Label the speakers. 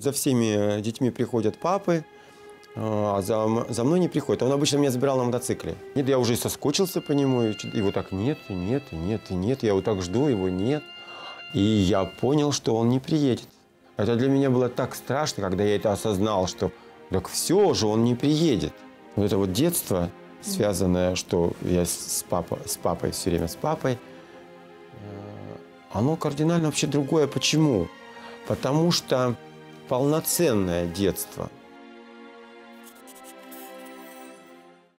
Speaker 1: За всеми детьми приходят папы, а за, за мной не приходит. Он обычно меня забирал на мотоцикле. Нет, я уже соскучился по нему, и его так нет, и нет, и нет, и нет. Я его так жду, его нет. И я понял, что он не приедет. Это для меня было так страшно, когда я это осознал, что так все же он не приедет. Вот это вот детство, связанное, что я с, папой, с папой все время с папой, э, оно кардинально вообще другое. Почему? Потому что полноценное детство –